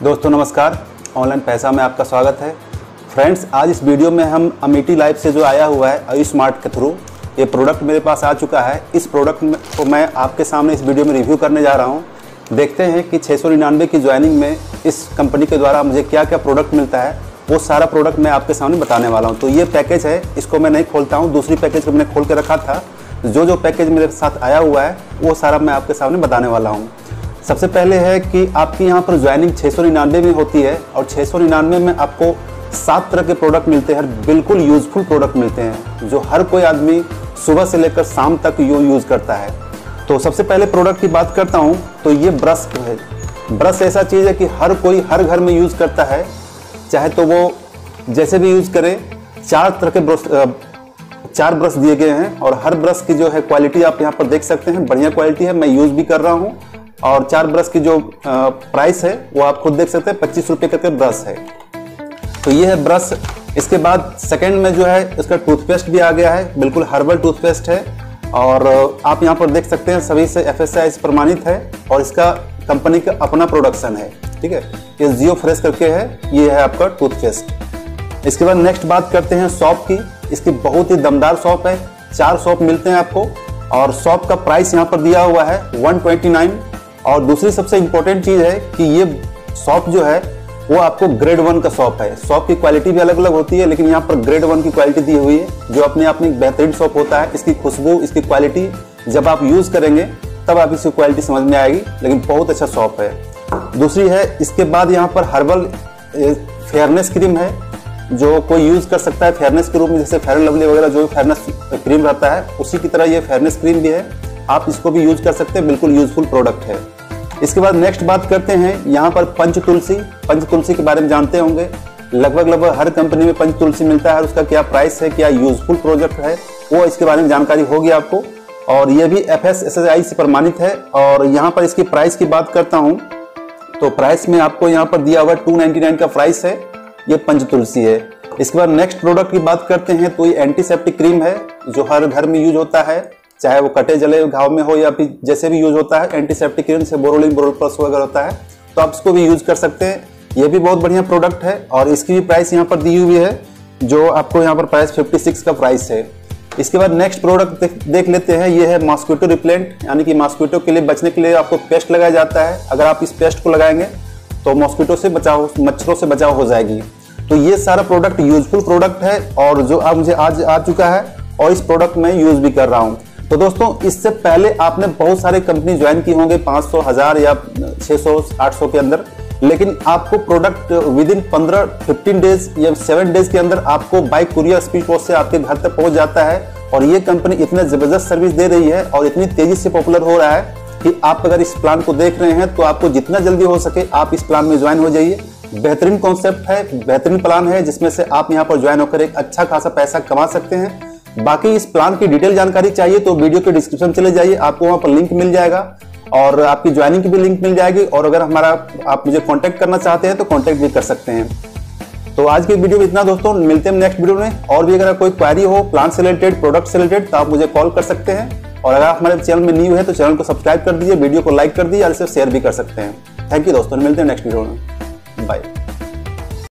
दोस्तों, नमस्कार। ऑनलाइन पैसा में आपका स्वागत है। फ्रेंड्स, आज इस वीडियो में हम अमेटी लाइफ से जो आया हुआ है आयु स्मार्ट के थ्रू, ये प्रोडक्ट मेरे पास आ चुका है। इस प्रोडक्ट में को मैं आपके सामने इस वीडियो में रिव्यू करने जा रहा हूँ। देखते हैं कि छः सौ निन्यानवे की ज्वाइनिंग में इस कंपनी के द्वारा मुझे क्या क्या प्रोडक्ट मिलता है, वो सारा प्रोडक्ट मैं आपके सामने बताने वाला हूँ। तो ये पैकेज है, इसको मैं नहीं खोलता हूँ। दूसरी पैकेज को मैंने खोल के रखा था। जो जो पैकेज मेरे साथ आया हुआ है, वो सारा मैं आपके सामने बताने वाला हूँ। सबसे पहले है कि आपकी यहाँ पर ज्वाइनिंग छः सौ निन्यानवे में होती है और छः सौ निन्यानवे में आपको सात तरह के प्रोडक्ट मिलते हैं बिल्कुल यूजफुल प्रोडक्ट मिलते हैं, जो हर कोई आदमी सुबह से लेकर शाम तक यू यूज़ करता है। तो सबसे पहले प्रोडक्ट की बात करता हूँ तो ये ब्रश है। ब्रश ऐसा चीज़ है कि हर कोई हर घर में यूज़ करता है, चाहे तो वो जैसे भी यूज़ करे, चार तरह के ब्रश चार ब्रश दिए गए हैं और हर ब्रश की जो है क्वालिटी आप यहाँ पर देख सकते हैं, बढ़िया क्वालिटी है, मैं यूज़ भी कर रहा हूँ। और चार ब्रश की जो प्राइस है, वो आप खुद देख सकते हैं, पच्चीस रुपये करके ब्रश है। तो ये है ब्रश। इसके बाद सेकंड में जो है, इसका टूथपेस्ट भी आ गया है, बिल्कुल हर्बल टूथपेस्ट है। और आप यहाँ पर देख सकते हैं, सभी से एफ़ प्रमाणित है, और इसका कंपनी का अपना प्रोडक्शन है, ठीक है? ये जियो फ्रेश करके है, ये है आपका टूथपेस्ट इसके बाद नेक्स्ट बात करते हैं सॉप की। इसकी बहुत ही दमदार सॉप है, चार सॉप मिलते हैं आपको, और सॉप का प्राइस यहाँ पर दिया हुआ है 129 और दूसरी सबसे इंपॉर्टेंट चीज़ है कि ये सॉप जो है, वो आपको ग्रेड वन का सॉप है। सॉप की क्वालिटी भी अलग अलग होती है, लेकिन यहाँ पर ग्रेड वन की क्वालिटी दी हुई है, जो अपने आप में बेहतरीन सॉप होता है। इसकी खुशबू, इसकी क्वालिटी जब आप यूज़ करेंगे, तब आप इसकी क्वालिटी समझ में आएगी, लेकिन बहुत अच्छा सॉप है। दूसरी है, इसके बाद यहाँ पर हर्बल फेयरनेस क्रीम है, जो कोई यूज़ कर सकता है फेयरनेस के रूप में, जैसे फेयर लवली वगैरह, जो फेयरनेस क्रीम रहता है, उसी की तरह ये फेयरनेस क्रीम भी है। आप इसको भी यूज़ कर सकते हैं, बिल्कुल यूजफुल प्रोडक्ट है। इसके बाद नेक्स्ट बात करते हैं, यहाँ पर पंच तुलसी। पंच तुलसी के बारे में जानते होंगे। लगभग लगभग हर कंपनी में पंच तुलसी मिलता है उसका क्या प्राइस है, क्या यूजफुल प्रोजेक्ट है, वो इसके बारे में जानकारी होगी आपको। और ये भी F S S S I से प्रमाणित है। और यहाँ पर इसकी प्राइस की बात करता हूँ तो प्राइस में आपको यहाँ पर दिया हुआ टू नाइनटी नाइन का प्राइस है। ये पंच तुलसी है। इसके बाद नेक्स्ट प्रोडक्ट की बात करते हैं तो ये एंटीसेप्टिक क्रीम है, जो हर घर में यूज़ होता है। चाहे वो कटे जले घाव में हो या फिर जैसे भी यूज़ होता है एंटीसेप्टिक क्रीम से बोरोलिन बोरोल प्लस वगैरह होता है तो आप इसको भी यूज़ कर सकते हैं। ये भी बहुत बढ़िया प्रोडक्ट है और इसकी भी प्राइस यहाँ पर दी हुई है जो आपको यहाँ पर प्राइस 56 का प्राइस है। इसके बाद नेक्स्ट प्रोडक्ट देख, देख लेते हैं। ये है मॉस्किटो रिप्लेंट यानी कि मॉस्किटो के लिए बचने के लिए आपको पेस्ट लगाया जाता है। अगर आप इस पेस्ट को लगाएँगे तो मॉस्किटो से बचाव मच्छरों से बचाव हो जाएगी। तो ये सारा प्रोडक्ट यूजफुल प्रोडक्ट है और जो अब मुझे आज आ चुका है और इस प्रोडक्ट में यूज़ भी कर रहा हूँ। तो दोस्तों, इससे पहले आपने बहुत सारे कंपनी ज्वाइन की होंगे 500 हज़ार या 600 800 के अंदर। लेकिन आपको प्रोडक्ट विद इन पंद्रह फिफ्टीन डेज़ या सेवन डेज़ के अंदर आपको बाइक कुरियर स्पीड पोस्ट से आपके घर तक पहुँच जाता है। और ये कंपनी इतना ज़बरदस्त सर्विस दे रही है और इतनी तेज़ी से पॉपुलर हो रहा है कि आप अगर इस प्लान को देख रहे हैं तो आपको जितना जल्दी हो सके आप इस प्लान में ज्वाइन हो जाइए। बेहतरीन कॉन्सेप्ट है, बेहतरीन प्लान है, जिसमें से आप यहाँ पर ज्वाइन होकर एक अच्छा खासा पैसा कमा सकते हैं। बाकी इस प्लान की डिटेल जानकारी चाहिए तो वीडियो के डिस्क्रिप्शन चले जाइए, आपको वहाँ पर लिंक मिल जाएगा और आपकी ज्वाइनिंग की भी लिंक मिल जाएगी और अगर हमारा, आप मुझे कॉन्टेक्ट करना चाहते हैं तो कॉन्टेक्ट भी कर सकते हैं। तो आज की वीडियो में इतना दोस्तों, मिलते हैं नेक्स्ट वीडियो में और भी अगर कोई क्वारी हो प्लान से रिलेटेड प्रोडक्ट से रिलेटेड तो आप मुझे कॉल कर सकते हैं। और अगर आप हमारे चैनल में न्यू है तो चैनल को सब्सक्राइब कर दीजिए वीडियो को लाइक कर दीजिए और इसे शेयर भी कर सकते हैं। थैंक यू दोस्तों, मिलते हैं नेक्स्ट वीडियो में। बाय